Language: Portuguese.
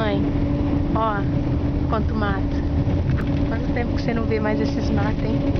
mãe. Ó, quanto mato. Quanto tempo que você não vê mais esses matos, hein?